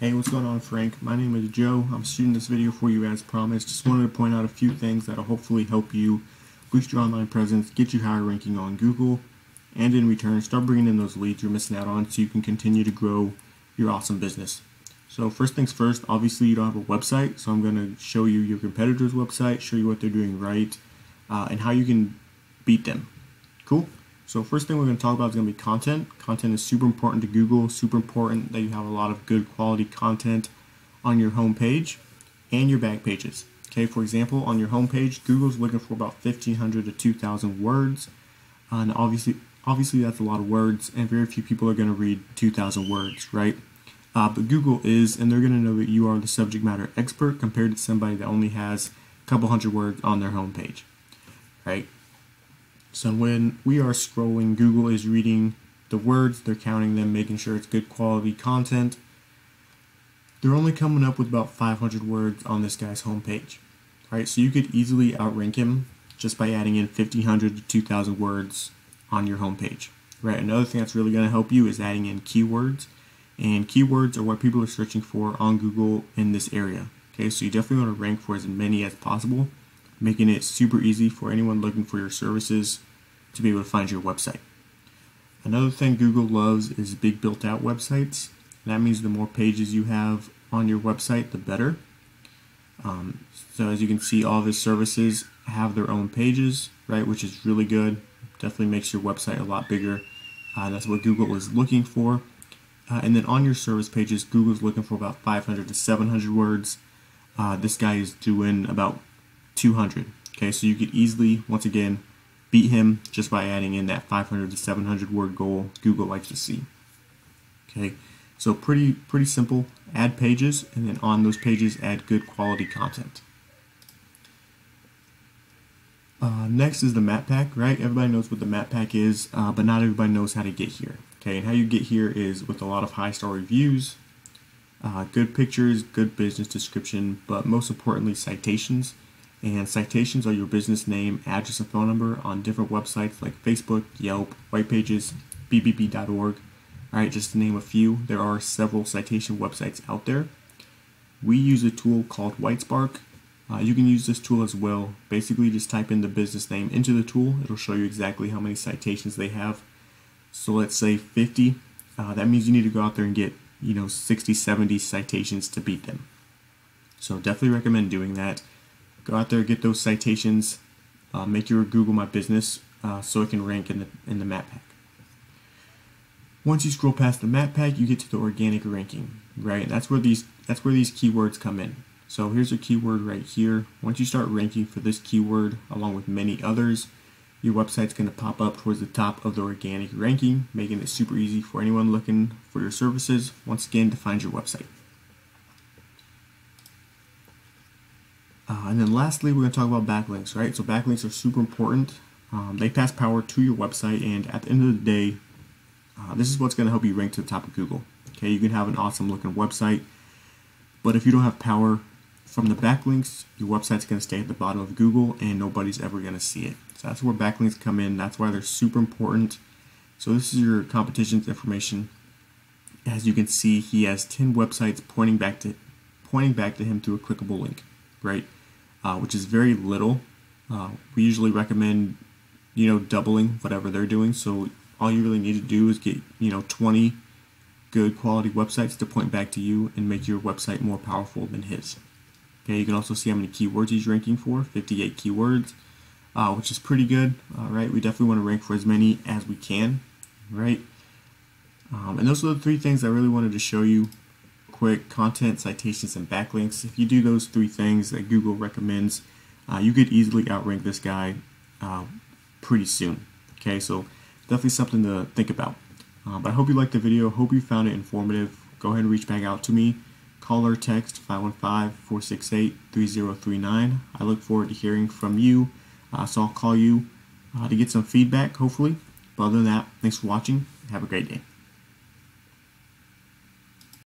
Hey, what's going on, Frank? My name is Joe. I'm shooting this video for you as promised. Just wanted to point out a few things that'll hopefully help you boost your online presence, get you higher ranking on Google, and in return, start bringing in those leads you're missing out on so you can continue to grow your awesome business. So first things first, obviously you don't have a website, so I'm going to show you your competitor's website, show you what they're doing right, uh, and how you can beat them. Cool? So first thing we're going to talk about is going to be content. Content is super important to Google, super important that you have a lot of good quality content on your home page and your back pages. Okay, for example, on your home page, Google's looking for about 1,500 to 2,000 words. Uh, and obviously, obviously that's a lot of words, and very few people are going to read 2,000 words, right? Uh, but Google is, and they're going to know that you are the subject matter expert compared to somebody that only has a couple hundred words on their home page, right? So when we are scrolling, Google is reading the words, they're counting them, making sure it's good quality content. They're only coming up with about 500 words on this guy's homepage. Right, so you could easily outrank him just by adding in 1500 to 2000 words on your homepage. Right, another thing that's really going to help you is adding in keywords. And keywords are what people are searching for on Google in this area. Okay, so you definitely want to rank for as many as possible making it super easy for anyone looking for your services to be able to find your website. Another thing Google loves is big built out websites. That means the more pages you have on your website, the better. Um, so as you can see, all his services have their own pages, right, which is really good. Definitely makes your website a lot bigger. Uh, that's what Google is looking for. Uh, and then on your service pages, Google's looking for about 500 to 700 words. Uh, this guy is doing about 200. Okay, so you could easily, once again, beat him just by adding in that 500 to 700 word goal Google likes to see. Okay, so pretty pretty simple. Add pages, and then on those pages, add good quality content. Uh, next is the map pack, right? Everybody knows what the map pack is, uh, but not everybody knows how to get here. Okay, and how you get here is with a lot of high star reviews, uh, good pictures, good business description, but most importantly, citations. And citations are your business name, address, and phone number on different websites like Facebook, Yelp, White Pages, bbb.org. All right, just to name a few, there are several citation websites out there. We use a tool called Whitespark. Uh, you can use this tool as well. Basically, just type in the business name into the tool. It'll show you exactly how many citations they have. So let's say 50. Uh, that means you need to go out there and get, you know, 60, 70 citations to beat them. So definitely recommend doing that. Go out there, get those citations, uh, make your Google My Business uh, so it can rank in the in the map pack. Once you scroll past the map pack, you get to the organic ranking, right? That's where these that's where these keywords come in. So here's a keyword right here. Once you start ranking for this keyword along with many others, your website's going to pop up towards the top of the organic ranking, making it super easy for anyone looking for your services, once again, to find your website. Uh, and then lastly, we're going to talk about backlinks, right? So backlinks are super important. Um, they pass power to your website, and at the end of the day, uh, this is what's going to help you rank to the top of Google. Okay, you can have an awesome looking website, but if you don't have power from the backlinks, your website's going to stay at the bottom of Google, and nobody's ever going to see it. So that's where backlinks come in. That's why they're super important. So this is your competition's information. As you can see, he has 10 websites pointing back to pointing back to him through a clickable link, right? Uh, which is very little. Uh, we usually recommend, you know, doubling whatever they're doing. So all you really need to do is get, you know, 20 good quality websites to point back to you and make your website more powerful than his. Okay, you can also see how many keywords he's ranking for, 58 keywords, uh, which is pretty good. All right, we definitely want to rank for as many as we can, right? Um, and those are the three things I really wanted to show you quick content, citations, and backlinks. If you do those three things that Google recommends, uh, you could easily outrank this guy uh, pretty soon. Okay, so definitely something to think about. Uh, but I hope you liked the video. Hope you found it informative. Go ahead and reach back out to me. Call or text 515-468-3039. I look forward to hearing from you. Uh, so I'll call you uh, to get some feedback, hopefully. But other than that, thanks for watching. Have a great day.